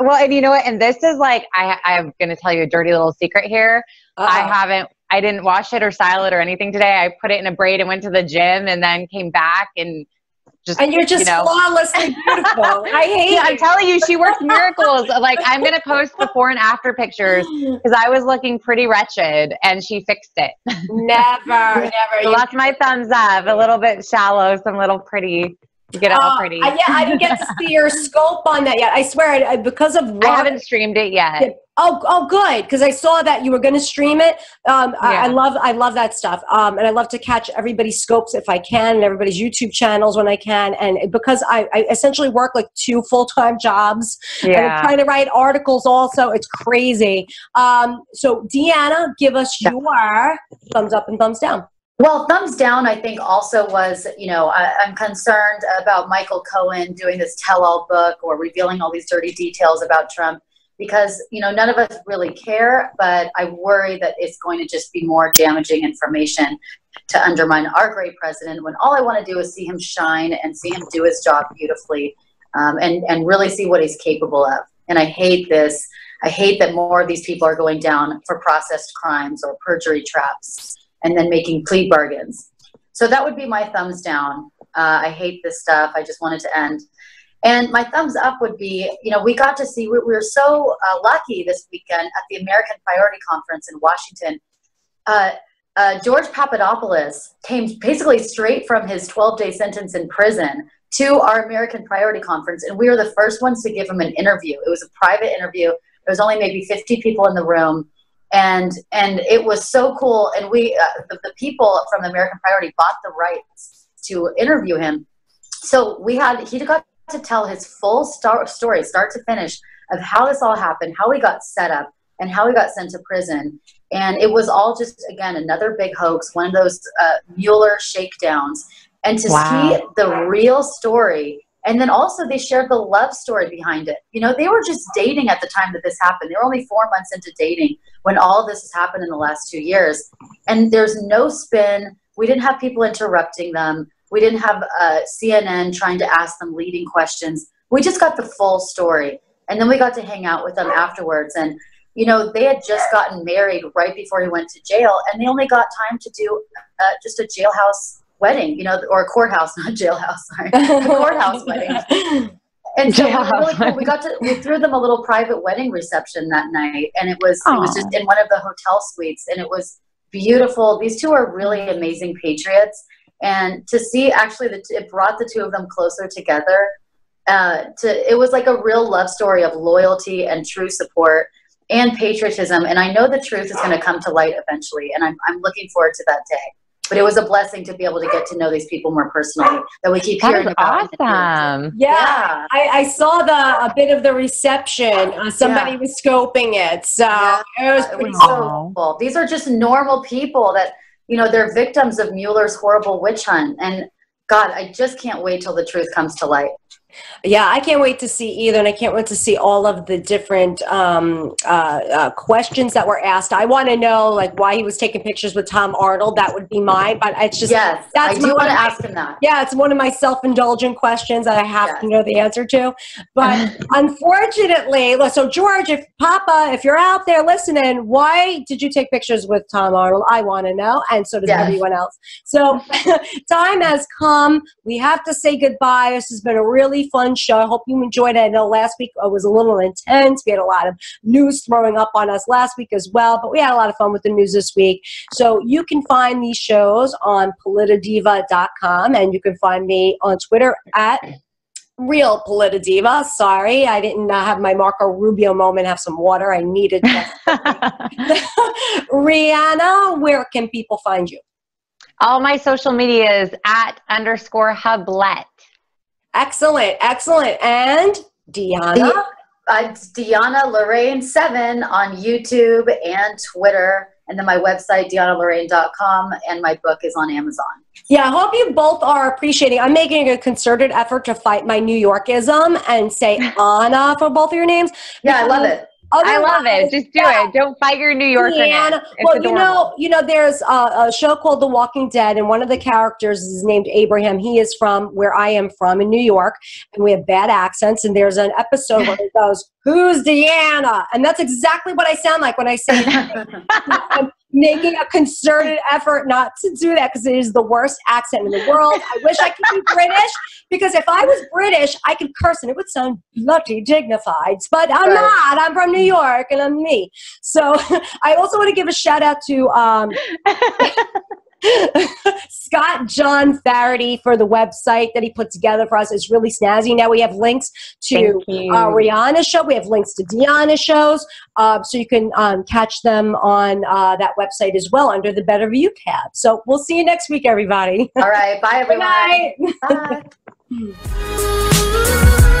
Well, and you know what? And this is like I I'm going to tell you a dirty little secret here. Uh-oh. I haven't I didn't wash it or style it or anything today. I put it in a braid and went to the gym and then came back and just, and you're just you know. flawlessly beautiful. I hate. I'm telling you, she works miracles. like I'm gonna post before and after pictures because I was looking pretty wretched, and she fixed it. Never, never. that's my thumbs up. A little bit shallow, some little pretty. You get all uh, pretty. Yeah, I didn't get to see your scope on that yet. I swear, I, because of I haven't streamed it yet. Oh, oh, good, because I saw that you were going to stream it. Um, yeah. I, I, love, I love that stuff, um, and I love to catch everybody's scopes if I can, and everybody's YouTube channels when I can. And because I, I essentially work like two full time jobs, yeah. and I'm trying to write articles also. It's crazy. Um, so, DeAnna, give us your thumbs up and thumbs down. Well, thumbs down, I think also was, you know, I, am concerned about Michael Cohen doing this tell all book or revealing all these dirty details about Trump because you know none of us really care but i worry that it's going to just be more damaging information to undermine our great president when all i want to do is see him shine and see him do his job beautifully um, and and really see what he's capable of. And i hate this. I hate that more of these people are going down for processed crimes or perjury traps and then making plea bargains so that would be my thumbs down uh, i hate this stuff i just wanted to end and my thumbs up would be, you know, we got to see, we, we were so uh, lucky this weekend at the American Priority Conference in Washington. Uh, uh, George Papadopoulos came basically straight from his 12 day sentence in prison to our American Priority Conference, and we were the first ones to give him an interview. It was a private interview. There was only maybe 50 people in the room, and and it was so cool. And we, uh, the, the people from the American Priority, bought the rights to interview him. So we had he got to tell his full star- story, start to finish, of how this all happened, how he got set up, and how he got sent to prison. And it was all just, again, another big hoax, one of those uh, Mueller shakedowns. And to wow. see the real story, and then also they shared the love story behind it. You know, they were just dating at the time that this happened. They were only four months into dating when all this has happened in the last two years. And there's no spin. We didn't have people interrupting them. We didn't have uh, CNN trying to ask them leading questions. We just got the full story. And then we got to hang out with them afterwards. And, you know, they had just gotten married right before he went to jail, and they only got time to do uh, just a jailhouse wedding, you know, or a courthouse, not jailhouse, sorry, a courthouse wedding. And so yeah. really cool. We got to we threw them a little private wedding reception that night, and it was Aww. it was just in one of the hotel suites, and it was beautiful. These two are really amazing patriots, and to see actually that it brought the two of them closer together uh, to it was like a real love story of loyalty and true support and patriotism and i know the truth is going to come to light eventually and I'm, I'm looking forward to that day but it was a blessing to be able to get to know these people more personally that we keep hearing about. Awesome. Yeah, yeah. I, I, saw the a bit of the reception. Uh, somebody yeah. was scoping it, so yeah. it was pretty it was so cool. These are just normal people that you know, they're victims of Mueller's horrible witch hunt. And God, I just can't wait till the truth comes to light. Yeah, I can't wait to see either, and I can't wait to see all of the different um, uh, uh, questions that were asked. I want to know like why he was taking pictures with Tom Arnold. That would be mine, but it's just yes, that's I do want to ask him that. Yeah, it's one of my self-indulgent questions that I have yes. to know the answer to. But unfortunately, so George, if Papa, if you're out there listening, why did you take pictures with Tom Arnold? I want to know, and so does yes. everyone else. So time has come. We have to say goodbye. This has been a really fun show. I hope you enjoyed it. I know last week uh, was a little intense. We had a lot of news throwing up on us last week as well, but we had a lot of fun with the news this week. So you can find these shows on politidiva.com and you can find me on Twitter at real Politidiva. Sorry, I didn't uh, have my Marco Rubio moment, have some water. I needed ReAnna, where can people find you? All my social media is at underscore hublet. Excellent, excellent. And DeAnna? Uh, DeAnna Lorraine 7 on YouTube and Twitter. And then my website, DeannaLorraine.com, and my book is on Amazon. Yeah, I hope you both are appreciating. I'm making a concerted effort to fight my New Yorkism and say Anna for both of your names. Yeah, I love it. I love it. Just do yeah. it. Don't fight your New Yorker. Yeah. Well, you know, you know, there's a, a, show called The Walking Dead, and one of the characters is named Abraham. He is from where I am from in New York, and we have bad accents. And there's an episode where he goes, "Who's Deanna?" And that's exactly what I sound like when I say. making a concerted effort not to do that because it is the worst accent in the world. I wish I could be British because if I was British, I could curse and it would sound bloody dignified. But I'm right. not. I'm from New York and I'm me. So I also want to give a shout out to. Um, Scott John Farady for the website that he put together for us. is really snazzy. Now we have links to uh, ReAnna's show. We have links to DeAnna's shows. Uh, so you can um, catch them on uh, that website as well under the Better View tab. So we'll see you next week, everybody. All right. Bye, everyone. Bye. bye.